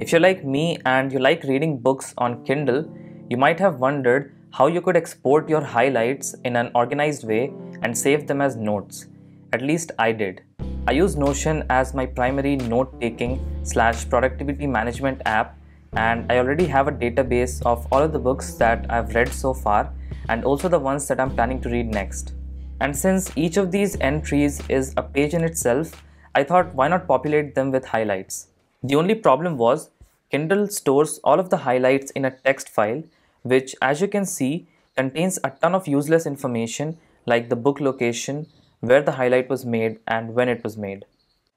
If you're like me and you like reading books on Kindle, you might have wondered how you could export your highlights in an organized way and save them as notes. At least I did. I use Notion as my primary note taking slash productivity management app, and I already have a database of all of the books that I've read so far and also the ones that I'm planning to read next. And since each of these entries is a page in itself, I thought why not populate them with highlights. The only problem was Kindle stores all of the highlights in a text file, which as you can see contains a ton of useless information like the book location, where the highlight was made and when it was made.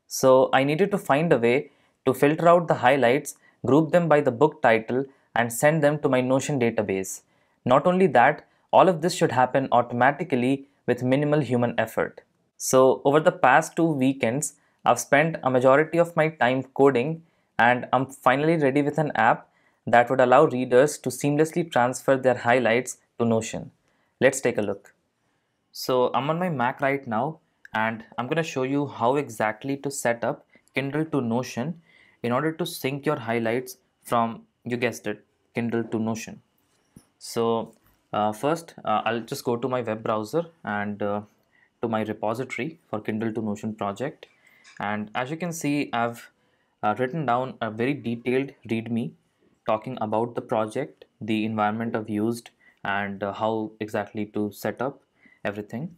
So I needed to find a way to filter out the highlights, group them by the book title and send them to my Notion database. Not only that, all of this should happen automatically with minimal human effort. So over the past two weekends, I've spent a majority of my time coding and I'm finally ready with an app that would allow readers to seamlessly transfer their highlights to Notion. Let's take a look. So I'm on my Mac right now and I'm going to show you how exactly to set up Kindle to Notion in order to sync your highlights from, you guessed it, Kindle to Notion. So uh, first, uh, I'll just go to my web browser and uh, to my repository for Kindle to Notion project. And as you can see, I've uh, written down a very detailed README talking about the project, the environment I've used, and uh, how exactly to set up everything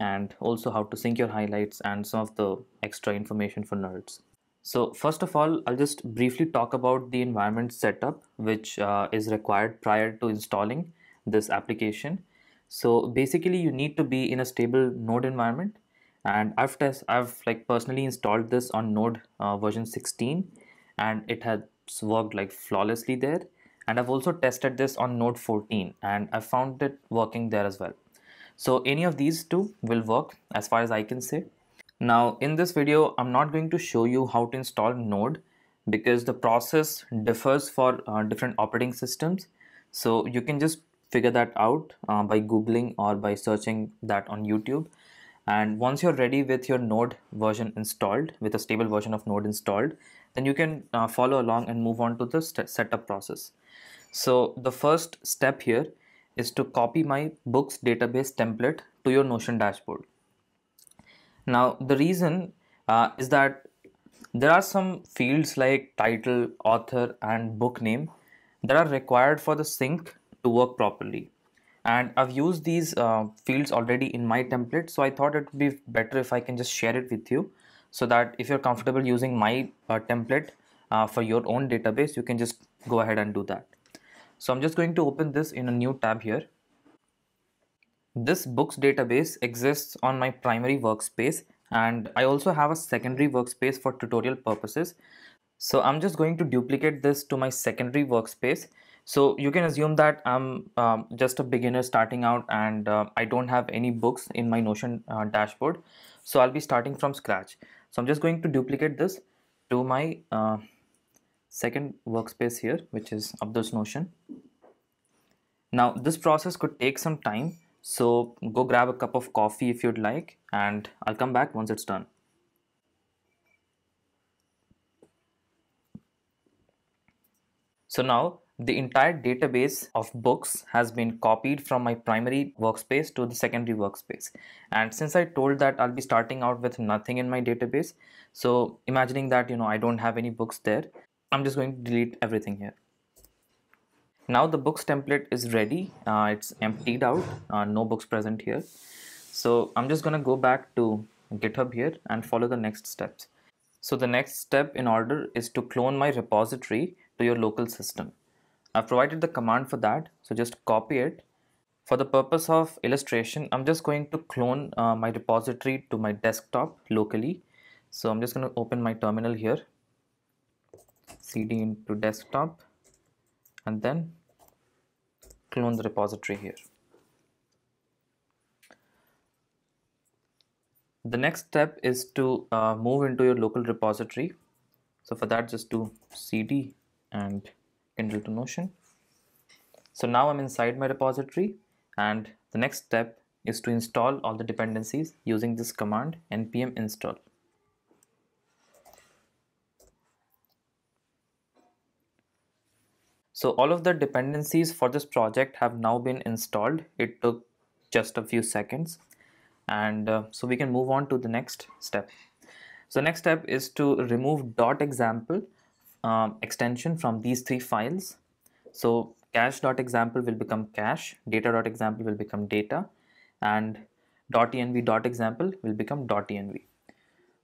and also how to sync your highlights and some of the extra information for nerds. So first of all, I'll just briefly talk about the environment setup which uh, is required prior to installing this application. So basically you need to be in a stable node environment and I've test I've like personally installed this on node uh, version 16 and it has worked like flawlessly there and I've also tested this on node 14 and I found it working there as well. So any of these two will work as far as I can say. Now in this video, I'm not going to show you how to install Node because the process differs for uh, different operating systems. So you can just figure that out uh, by Googling or by searching that on YouTube. And once you're ready with your Node version installed, with a stable version of Node installed, then you can uh, follow along and move on to the setup process. So the first step here is to copy my books database template to your Notion dashboard. Now the reason uh, is that there are some fields like title, author and book name that are required for the sync to work properly. And I've used these uh, fields already in my template so I thought it would be better if I can just share it with you so that if you're comfortable using my uh, template uh, for your own database you can just go ahead and do that. So I'm just going to open this in a new tab here. This books database exists on my primary workspace and I also have a secondary workspace for tutorial purposes. So I'm just going to duplicate this to my secondary workspace. So you can assume that I'm um, just a beginner starting out and uh, I don't have any books in my Notion uh, dashboard. So I'll be starting from scratch. So I'm just going to duplicate this to my uh, second workspace here which is Abdur's Notion. Now this process could take some time so go grab a cup of coffee if you'd like and I'll come back once it's done. So now the entire database of books has been copied from my primary workspace to the secondary workspace and since I told that I'll be starting out with nothing in my database so imagining that you know I don't have any books there I'm just going to delete everything here. Now the books template is ready. Uh, it's emptied out, uh, no books present here. So I'm just going to go back to GitHub here and follow the next steps. So the next step in order is to clone my repository to your local system. I've provided the command for that. So just copy it. For the purpose of illustration, I'm just going to clone uh, my repository to my desktop locally. So I'm just going to open my terminal here cd into desktop and then clone the repository here. The next step is to uh, move into your local repository. So for that just do cd and kindle to notion. So now I'm inside my repository and the next step is to install all the dependencies using this command npm install. So all of the dependencies for this project have now been installed. It took just a few seconds and uh, so we can move on to the next step. So next step is to remove dot example um, extension from these three files. So cache.example will become cache, data.example will become data and dot .env.example will become .env.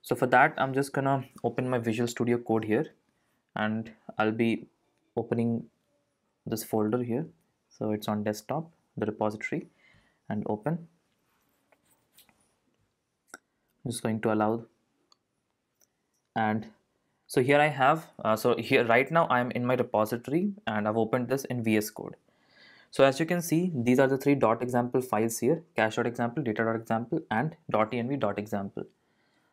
So for that I'm just gonna open my Visual Studio Code here and I'll be opening this folder here. So it's on desktop, the repository and open. I'm just going to allow and so here I have, uh, so here right now I'm in my repository and I've opened this in VS Code. So as you can see, these are the three dot example files here, cache.example, data.example and .env.example.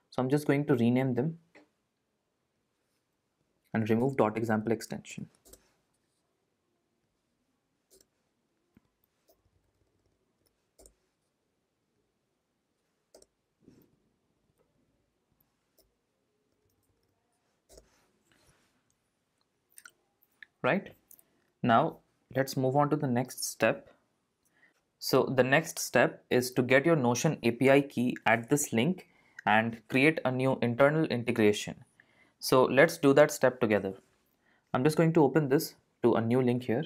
So I'm just going to rename them and remove dot example extension. Right? Now let's move on to the next step. So the next step is to get your notion api key at this link and create a new internal integration. So let's do that step together. I'm just going to open this to a new link here.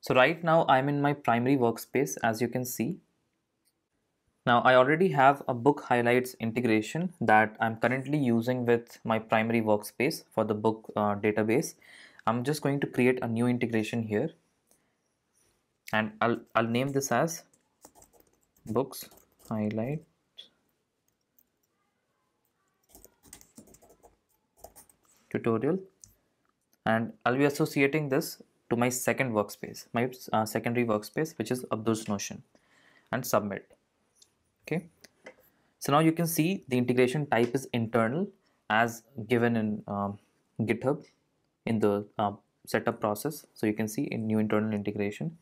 So right now i'm in my primary workspace as you can see now I already have a book highlights integration that I'm currently using with my primary workspace for the book uh, database. I'm just going to create a new integration here. And I'll, I'll name this as books highlight. Tutorial. And I'll be associating this to my second workspace, my uh, secondary workspace which is Abdur's Notion. And submit okay. So now you can see the integration type is internal as given in um, github in the uh, setup process. So you can see in new internal integration.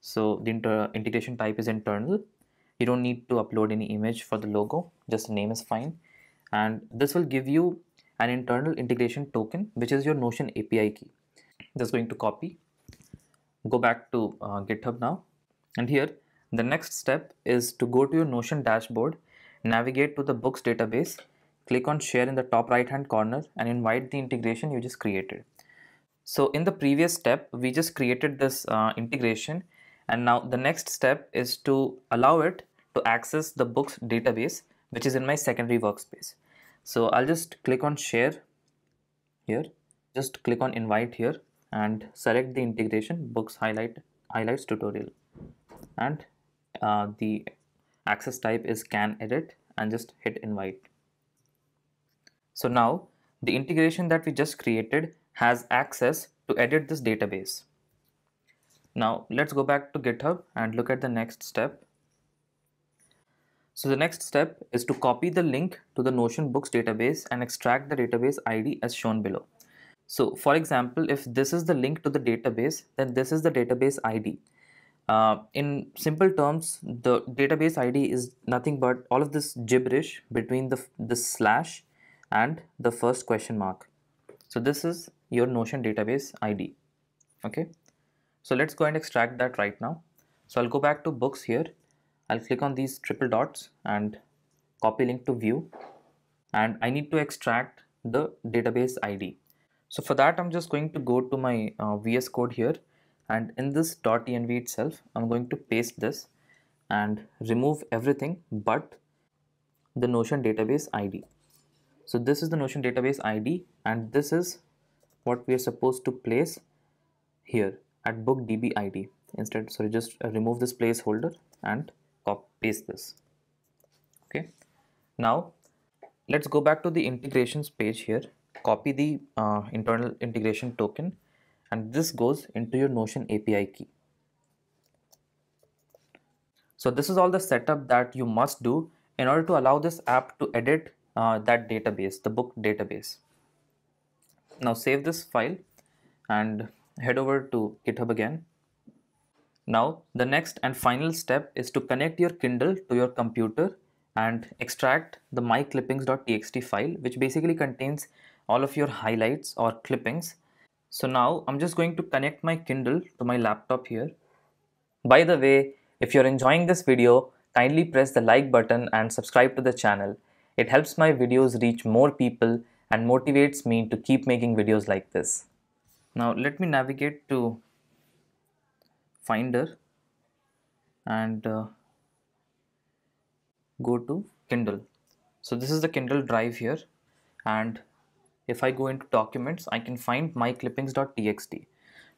So the integration type is internal. You don't need to upload any image for the logo just the name is fine. And this will give you an internal integration token which is your notion api key. Just going to copy. Go back to uh, github now. And here the next step is to go to your Notion dashboard, navigate to the books database, click on share in the top right hand corner and invite the integration you just created. So in the previous step, we just created this uh, integration and now the next step is to allow it to access the books database which is in my secondary workspace. So I'll just click on share here, just click on invite here and select the integration books highlight highlights tutorial and uh, the access type is can edit and just hit invite. So now the integration that we just created has access to edit this database. Now let's go back to GitHub and look at the next step. So the next step is to copy the link to the Notion Books database and extract the database ID as shown below. So for example, if this is the link to the database, then this is the database ID. Uh, in simple terms, the database ID is nothing but all of this gibberish between the, the slash and the first question mark. So this is your Notion database ID. Okay. So let's go and extract that right now. So I'll go back to books here. I'll click on these triple dots and copy link to view. And I need to extract the database ID. So for that, I'm just going to go to my uh, VS Code here and in this .env itself I'm going to paste this and remove everything but the notion database ID so this is the notion database ID and this is what we are supposed to place here at book db ID instead sorry just remove this placeholder and copy paste this. Okay. Now let's go back to the integrations page here. Copy the uh, internal integration token and this goes into your Notion API key. So this is all the setup that you must do in order to allow this app to edit uh, that database, the book database. Now save this file and head over to GitHub again. Now the next and final step is to connect your Kindle to your computer and extract the myclippings.txt file which basically contains all of your highlights or clippings. So now I'm just going to connect my Kindle to my laptop here. By the way, if you're enjoying this video, kindly press the like button and subscribe to the channel. It helps my videos reach more people and motivates me to keep making videos like this. Now let me navigate to Finder and uh, go to Kindle. So this is the Kindle drive here and if I go into documents I can find my clippings.txt.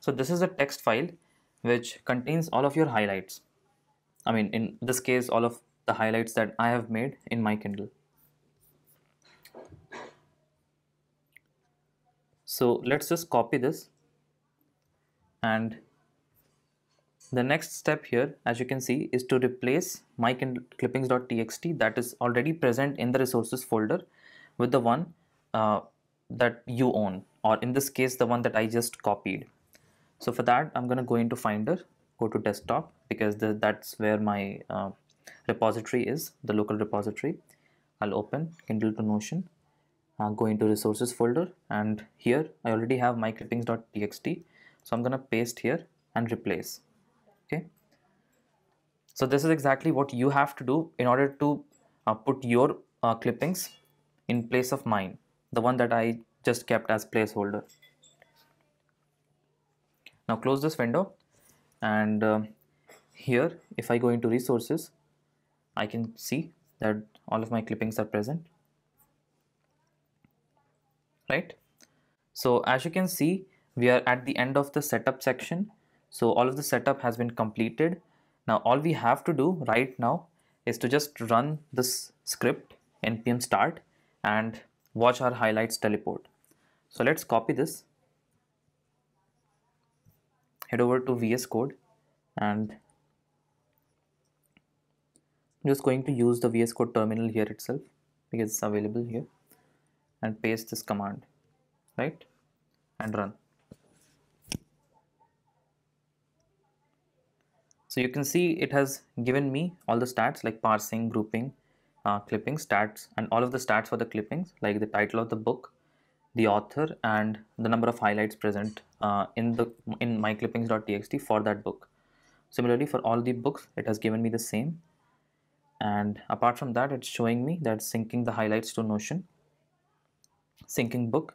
So this is a text file which contains all of your highlights. I mean in this case all of the highlights that I have made in my Kindle. So let's just copy this and the next step here as you can see is to replace my clippings.txt that is already present in the resources folder with the one uh, that you own or in this case the one that I just copied. So for that I'm going to go into Finder, go to desktop because the, that's where my uh, repository is, the local repository. I'll open Kindle to Notion, uh, go into resources folder and here I already have my clippings.txt. So I'm going to paste here and replace okay so this is exactly what you have to do in order to uh, put your uh, clippings in place of mine the one that I just kept as placeholder. Now close this window and uh, here if I go into resources I can see that all of my clippings are present. Right? So as you can see we are at the end of the setup section. So all of the setup has been completed. Now all we have to do right now is to just run this script npm start and watch our highlights teleport. So let's copy this, head over to VS Code and I'm just going to use the VS Code terminal here itself because it's available here and paste this command, right? And run. So you can see it has given me all the stats like parsing, grouping, uh, clipping stats and all of the stats for the clippings like the title of the book, the author and the number of highlights present uh, in the in my clippings.txt for that book. Similarly for all the books it has given me the same and apart from that it's showing me that syncing the highlights to Notion, syncing book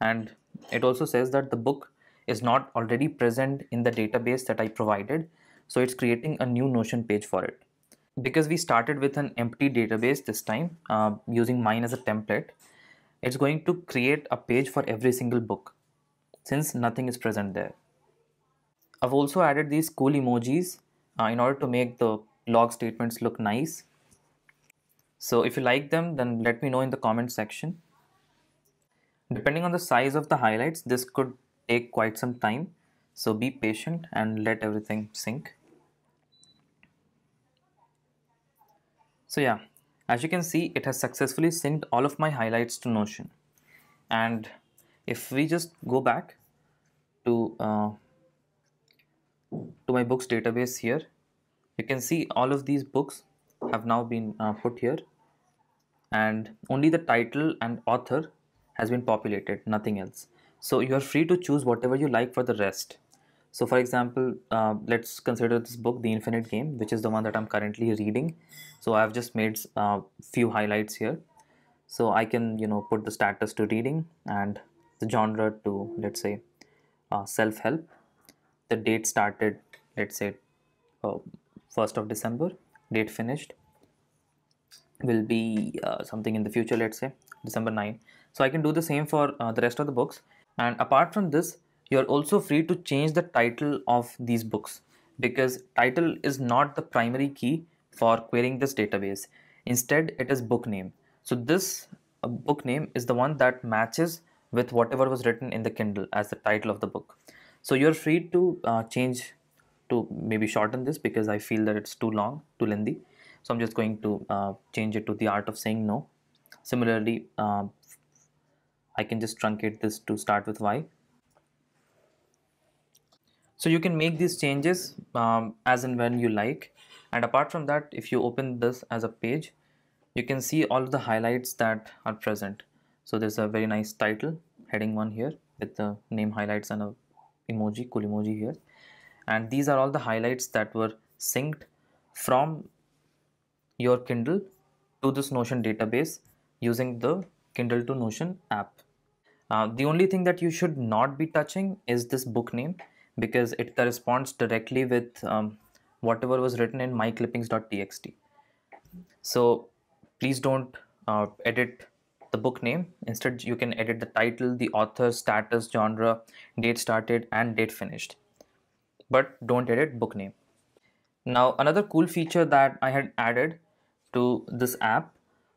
and it also says that the book is not already present in the database that I provided so it's creating a new Notion page for it. Because we started with an empty database this time uh, using mine as a template, it's going to create a page for every single book since nothing is present there. I've also added these cool emojis uh, in order to make the log statements look nice. So if you like them, then let me know in the comment section. Depending on the size of the highlights, this could take quite some time. So be patient and let everything sync. So yeah, as you can see, it has successfully synced all of my highlights to Notion. And if we just go back to, uh, to my books database here, you can see all of these books have now been uh, put here and only the title and author has been populated, nothing else. So you are free to choose whatever you like for the rest. So for example, uh, let's consider this book, The Infinite Game, which is the one that I'm currently reading. So I've just made a uh, few highlights here. So I can, you know, put the status to reading and the genre to, let's say, uh, self-help. The date started, let's say, 1st uh, of December. Date finished will be uh, something in the future, let's say, December 9. So I can do the same for uh, the rest of the books. And apart from this, you are also free to change the title of these books because title is not the primary key for querying this database. Instead, it is book name. So this uh, book name is the one that matches with whatever was written in the Kindle as the title of the book. So you're free to uh, change to maybe shorten this because I feel that it's too long, too lengthy. So I'm just going to uh, change it to the art of saying no. Similarly, uh, I can just truncate this to start with Why so you can make these changes um, as and when you like. And apart from that, if you open this as a page, you can see all the highlights that are present. so there's a very nice title heading one here with the name highlights and a emoji cool emoji here and these are all the highlights that were synced from your kindle to this notion database using the kindle to notion app uh, the only thing that you should not be touching is this book name because it corresponds directly with um, whatever was written in myclippings.txt so please don't uh, edit the book name. Instead you can edit the title the author status genre date started and date finished. But don't edit book name. Now another cool feature that i had added to this app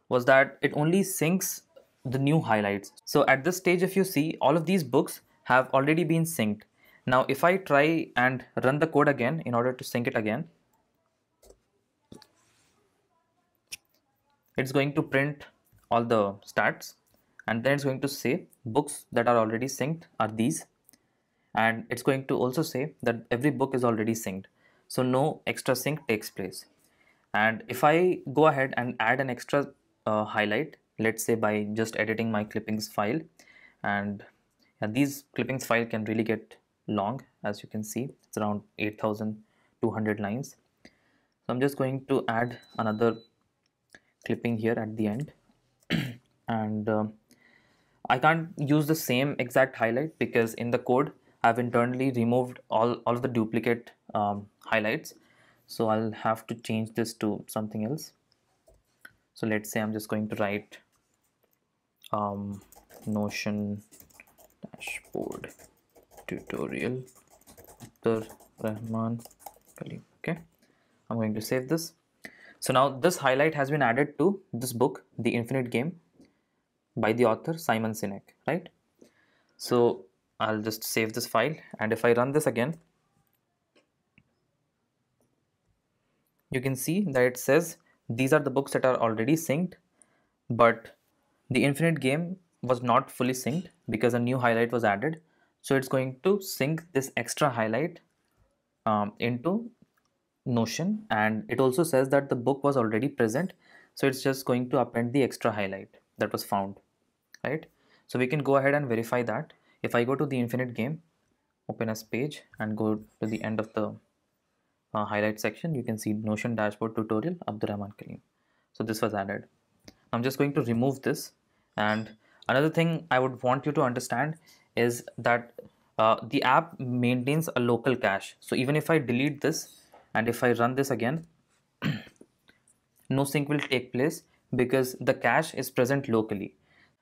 was that it only syncs the new highlights. So at this stage if you see all of these books have already been synced now if i try and run the code again in order to sync it again it's going to print all the stats and then it's going to say books that are already synced are these. And it's going to also say that every book is already synced. So no extra sync takes place. And if I go ahead and add an extra uh, highlight let's say by just editing my clippings file and these clippings file can really get long as you can see. It's around 8200 lines. So I'm just going to add another clipping here at the end. And uh, I can't use the same exact highlight because in the code I've internally removed all, all of the duplicate um, highlights. So I'll have to change this to something else. So let's say I'm just going to write um, notion dashboard tutorial Abdur Rahman okay I'm going to save this so now this highlight has been added to this book, The Infinite Game by the author Simon Sinek, right? So I'll just save this file and if I run this again, you can see that it says these are the books that are already synced, but the Infinite Game was not fully synced because a new highlight was added. So it's going to sync this extra highlight um, into notion and it also says that the book was already present. So it's just going to append the extra highlight that was found right? So we can go ahead and verify that. If i go to the infinite game open a page and go to the end of the uh, highlight section you can see notion dashboard tutorial abdurrahman kalim so this was added. I'm just going to remove this. And another thing i would want you to understand is that uh, the app maintains a local cache. So even if i delete this and if I run this again no sync will take place because the cache is present locally.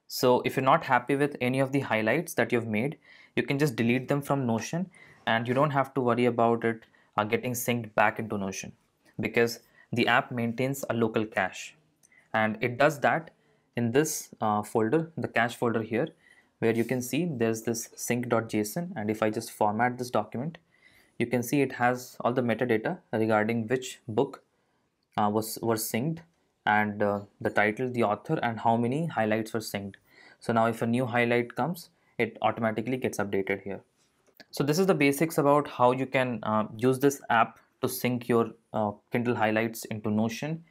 So if you're not happy with any of the highlights that you've made you can just delete them from Notion and you don't have to worry about it uh, getting synced back into Notion because the app maintains a local cache. And it does that in this uh, folder the cache folder here where you can see there's this sync.json and if I just format this document you can see it has all the metadata regarding which book uh, was was synced and uh, the title the author and how many highlights were synced. So now if a new highlight comes it automatically gets updated here. So this is the basics about how you can uh, use this app to sync your uh, kindle highlights into notion.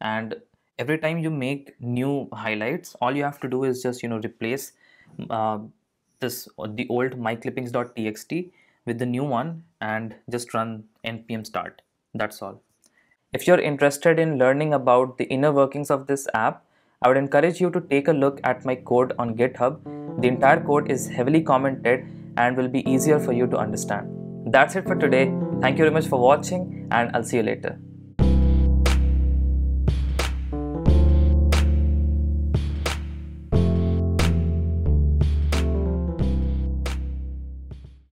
And every time you make new highlights all you have to do is just you know replace uh, this the old myclippings.txt with the new one and just run npm start. That's all. If you're interested in learning about the inner workings of this app, I would encourage you to take a look at my code on GitHub. The entire code is heavily commented and will be easier for you to understand. That's it for today. Thank you very much for watching and I'll see you later.